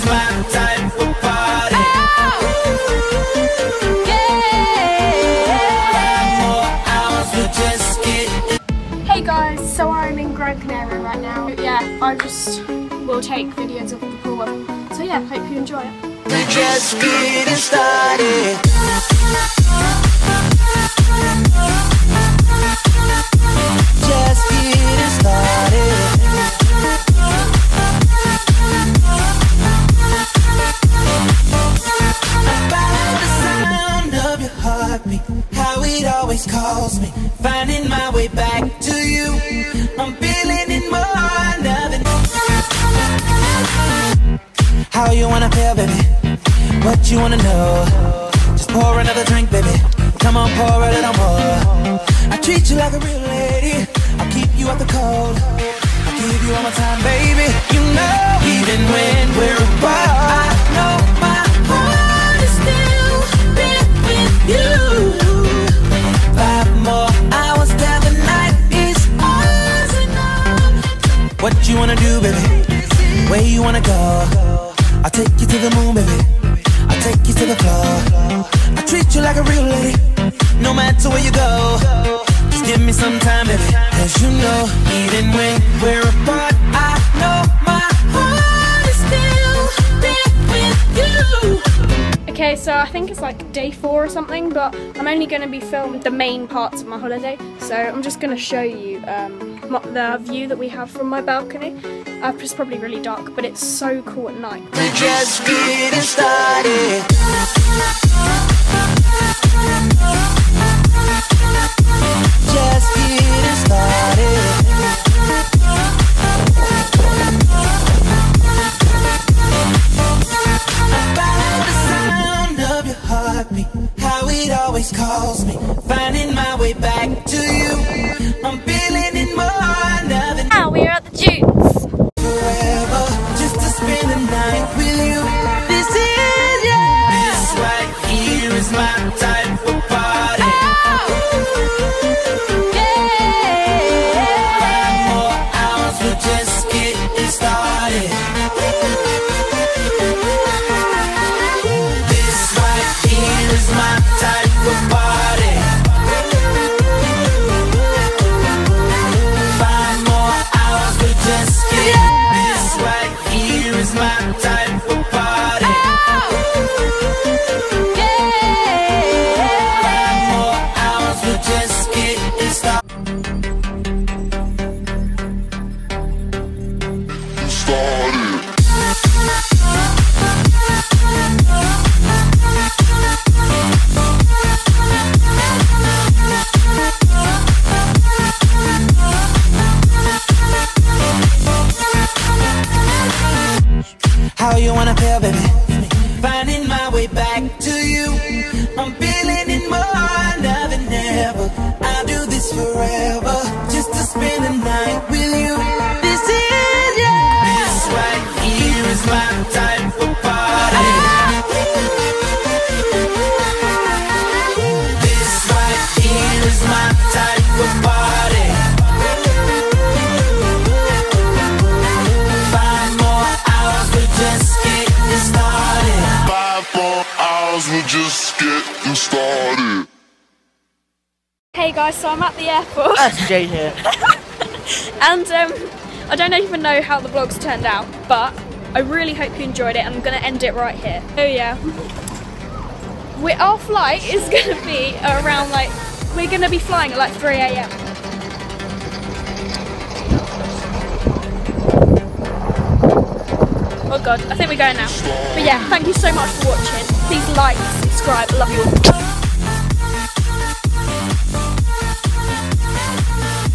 is my type of party. Oh! More hours will just get Hey guys, so I'm in Gran Canaria right now. Yeah, I just will take videos of the pool. So yeah, hope you enjoy it. We're just getting started. Always calls me. Finding my way back to you. I'm feeling it more than how you wanna feel, baby? What you wanna know? Just pour another drink, baby. Come on, pour a little more. I treat you like a real lady. I'll keep you out the cold. I'll give you all my time, baby. You know, even when Go? I'll take you to the moon, baby. I'll take you to the floor. I treat you like a real lady, no matter where you go. Just give me some time, baby. Cause you know, even when we're apart, I know my heart is still there with you. Okay, so I think it's like day four or something, but I'm only going to be filming the main parts of my holiday. So I'm just going to show you um, the view that we have from my balcony. Uh, it's probably really dark, but it's so cool at night. We're just getting started. It always calls me. Finding my way back to you. I'm type Baby? Finding my way back to you. I'm just getting started. Hey guys, so I'm at the airport. That's Jade here. and um, I don't even know how the vlog's turned out, but I really hope you enjoyed it. I'm going to end it right here. Oh yeah. we our flight is going to be around like, we're going to be flying at like 3 Oh god, I think we're going now. But yeah, thank you so much for watching. Please like, subscribe, love you all.